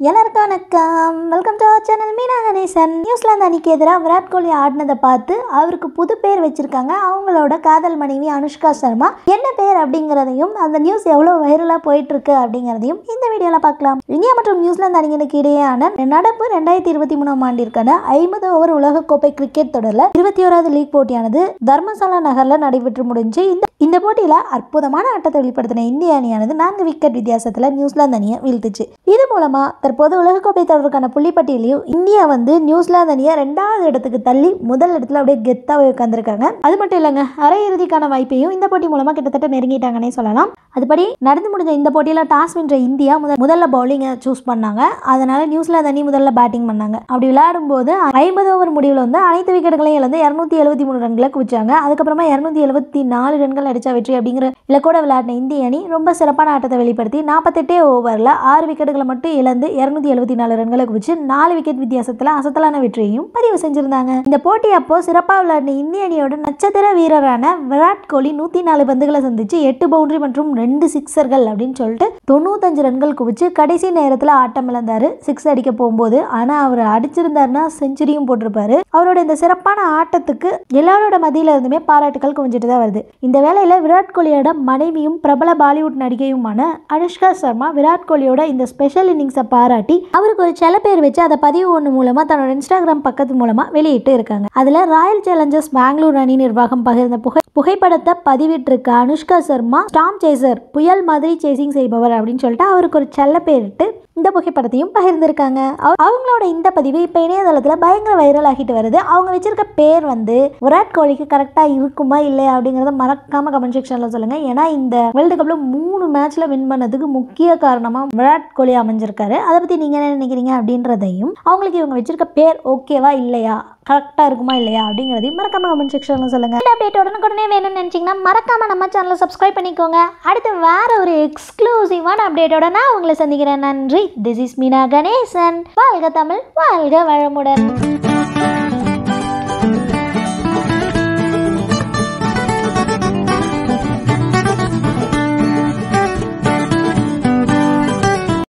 எல்லாருக்கும் வணக்கம். Welcome to our channel Meena Ganesan New Zealand அணிக்கு எதிராக விராட் கோலி ஆடினதை பார்த்து அவருக்கு புது பேர் வச்சிருக்காங்க. அவங்களோட காதல் மனைவி அனுஷ்கா சர்மா. என்ன பேர் அப்படிங்கிறதையும் அந்த நியூஸ் எவ்வளோ வைரலாக போயிட்டு இருக்கு அப்படிங்கிறதையும் இந்த வீடியோவில் பார்க்கலாம். இந்தியா மற்றும் நியூசிலாந்து அணிகளுக்கு இடையேயான நடப்பு ரெண்டாயிரத்தி இருபத்தி மூணாம் ஆண்டிற்கான ஐம்பது ஓவர் உலகக்கோப்பை கிரிக்கெட் தொடரில் இருபத்தி ஓராவது லீக் போட்டியானது தர்மசாலா நகரில் நடைபெற்று முடிஞ்சு இந்த இந்த போட்டியில் அற்புதமான ஆட்டத்தை வெளிப்படுத்தின இந்திய அணியானது நான்கு விக்கெட் வித்தியாசத்தில் நியூசிலாந்து அணியை வீழ்த்துச்சு. இது மூலமா தற்போது உலகக்கோப்பை தொடருக்கான புள்ளிப்பட்டியலையும் இந்தியா வந்து நியூசிலாந்து அணியை ரெண்டாவது இடத்துக்கு தள்ளி முதல் இடத்துல அப்படியே கெத்தாக உட்காந்துருக்காங்க அது மட்டும் இல்லைங்க அரையிறுதிக்கான வாய்ப்பையும் இந்த போட்டி மூலமா கிட்டத்தட்ட நெருங்கிட்டாங்கன்னே சொல்லலாம். அதுபடி நடந்து முடிஞ்ச இந்த போட்டியில் டாஸ் வென்ற இந்தியா முதல் முதல்ல பவுலிங்கை சூஸ் பண்ணாங்க. அதனால நியூசிலாந்து அணி முதல்ல பேட்டிங் பண்ணாங்க. அப்படி விளையாடும் போது ஐம்பது ஓவர் முடிவில் வந்து அனைத்து விக்கெட்டுகளையும் இழந்து இரநூத்தி எழுபத்தி மூணு ரன்களை குவிச்சாங்க. அதுக்கப்புறமா இரநூத்தி எழுபத்தி நாலு ரன்கள் அடிச்சா வெற்றி அப்படிங்கிற இலக்கோட விளையாடின இந்திய அணி ரொம்ப சிறப்பான ஆட்டத்தை வெளிப்படுத்தி நாற்பத்தெட்டே ஓவரில் ஆறு விக்கெட்டுகளை மட்டும் இழந்து இரநூத்தி எழுபத்தி நாலு ரன்களை குவிச்சு நாலு விக்கெட் வித்தியாசத்தில் அசத்தலான வெற்றியையும் பதிவு செஞ்சிருந்தாங்க. இந்த போட்டி அப்போ சிறப்பாக விளையாடின இந்திய அணியோட நட்சத்திர வீரரான விராட் கோலி நூற்றி நாலு பந்துகளை சந்திச்சு எட்டு பவுண்டரி மற்றும் ரெண்டு சிக்ஸர்கள் அப்படின்னு சொல்லிட்டு தொண்ணூத்தஞ்சு ரன்கள் குவிச்சு கடைசி நேரத்தில் ஆட்டம் இழந்தாரு. சிக்ஸ் அடிக்க போகும்போது ஆனால் அவர் அடிச்சிருந்தாருன்னா செஞ்சுரியும் போட்டிருப்பாரு. அவரோட இந்த சிறப்பான ஆட்டத்துக்கு எல்லாரோட மத்தியில இருந்துமே பாராட்டுகள் குவிஞ்சிட்டு தான் வருது. இந்த வேலையில் விராட் கோலியோட மனைவியும் பிரபல பாலிவுட் நடிகையுமான அனுஷ்கா சர்மா விராட் கோலியோட இந்த ஸ்பெஷல் இன்னிங்ஸை பாராட்டி அவருக்கு ஒரு சில பேர் வச்சு அதை பதிவு ஒன்று மூலமாக தன்னோட இன்ஸ்டாகிராம் பக்கத்து மூலமாக வெளியிட்டு இருக்காங்க. அதுல ராயல் சேலஞ்சர்ஸ் பெங்களூர் அணி நிர்வாகம் பகிர்ந்த புகை புகைப்படத்தை பதிவிட்டிருக்க அனுஷ்கா சர்மா ஸ்டாம் சேசர் புயல் மாதிரி சேசிங் செய்பவர் அப்படின்னு சொல்லிட்டு அவருக்கு ஒரு செல்ல பேரிட்டு இந்த புகைப்படத்தையும் பகிர்ந்திருக்காங்க. அவங்களோட இந்த பதிவு இப்போ இணையதளத்தில் பயங்கர வைரல் ஆகிட்டு வருது. அவங்க வச்சிருக்க பேர் வந்து விராட் கோலிக்கு கரெக்டாக இருக்குமா இல்லையா அப்படிங்கிறத மறக்காம கமெண்ட் செக்ஷனில் சொல்லுங்கள் ஏன்னா இந்த வேர்ல்டு கப்பில் மூணு மேட்ச்சில் வின் பண்ணதுக்கு முக்கிய காரணமாக விராட் கோலி அமைஞ்சிருக்காரு. அதை பற்றி நீங்கள் என்ன நினைக்கிறீங்க அப்படின்றதையும் அவங்களுக்கு இவங்க வச்சிருக்க பேர் ஓகேவா இல்லையா? கரெக்டாக இருக்குமா இல்லையா அப்படிங்கிறதையும் மறக்காம கமெண்ட் செக்ஷனில் சொல்லுங்கள் இந்த அப்டேட் உடனுக்குடனே வேணும்னு நினச்சிங்கன்னா மறக்காம நம்ம சேனலை சப்ஸ்கிரைப் பண்ணிக்கோங்க. அடுத்து வேற ஒரு எக்ஸ்க்ளூசிவான அப்டேட்டோட நான் உங்களை சந்திக்கிறேன். நன்றி. This is Meena Ganesan. வாழ்க தமிழ் வாழ்க வளமுடன்.